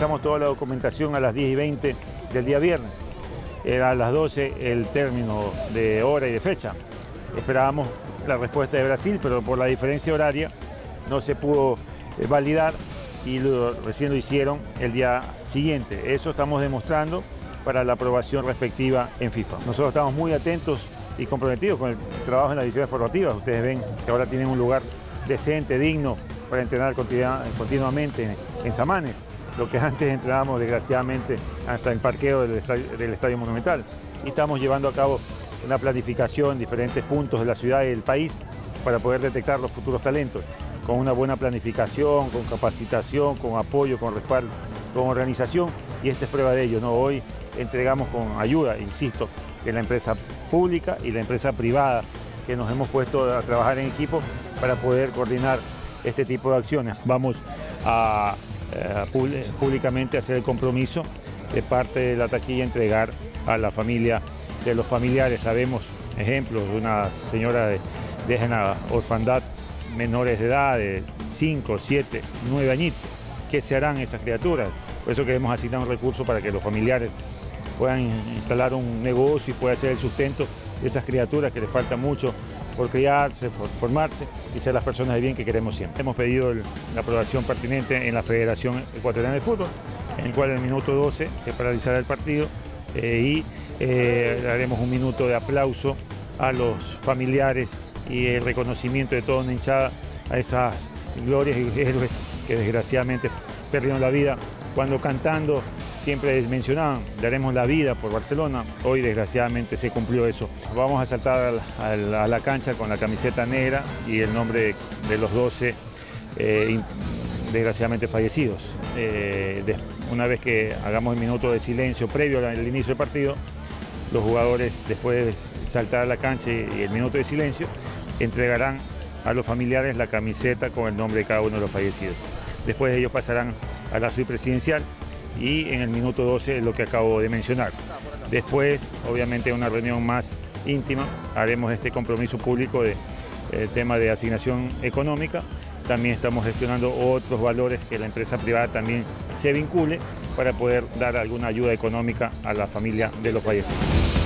ingresamos toda la documentación a las 10 y 20 del día viernes. Era a las 12 el término de hora y de fecha. Esperábamos la respuesta de Brasil, pero por la diferencia horaria no se pudo eh, validar y recién lo hicieron el día siguiente. Eso estamos demostrando para la aprobación respectiva en FIFA. Nosotros estamos muy atentos y comprometidos con el trabajo en las divisiones formativas. Ustedes ven que ahora tienen un lugar decente, digno, para entrenar continuamente en Samanes, lo que antes entrenábamos desgraciadamente hasta el parqueo del estadio, Monumental. Y estamos llevando a cabo una planificación en diferentes puntos de la ciudad y del país para poder detectar los futuros talentos, con una buena planificación, con capacitación, con apoyo, con respaldo, con organización, y esta es prueba de ello. Hoy entregamos con ayuda, insisto, de la empresa pública y la empresa privada, que nos hemos puesto a trabajar en equipo para poder coordinar este tipo de acciones. Vamos a eh, públicamente hacer el compromiso de parte de la taquilla entregar a la familia de los familiares. Sabemos ejemplos de una señora de, orfandad menores de edad, de 5, 7, 9 añitos. ¿Qué se harán esas criaturas? Por eso queremos asignar un recurso para que los familiares puedan instalar un negocio y pueda hacer el sustento de esas criaturas que les falta mucho por criarse, por formarse y ser las personas de bien que queremos siempre. Hemos pedido la aprobación pertinente en la Federación Ecuatoriana de Fútbol, en el cual en el minuto 12 se paralizará el partido eh, y eh, daremos un minuto de aplauso a los familiares y el reconocimiento de toda una hinchada a esas glorias y héroes que desgraciadamente perdieron la vida cuando cantando siempre mencionaban, daremos la vida por Barcelona, hoy desgraciadamente se cumplió eso. Vamos a saltar a la, cancha con la camiseta negra y el nombre de los 12 eh, desgraciadamente fallecidos. Eh, una vez que hagamos el minuto de silencio previo al inicio del partido, los jugadores después de saltar a la cancha y el minuto de silencio, entregarán a los familiares la camiseta con el nombre de cada uno de los fallecidos. Después ellos pasarán a la suite presidencial y en el minuto 12 es lo que acabo de mencionar. Después, obviamente, una reunión más íntima, haremos este compromiso público de, tema de asignación económica. También estamos gestionando otros valores que la empresa privada también se vincule para poder dar alguna ayuda económica a la familia de los fallecidos.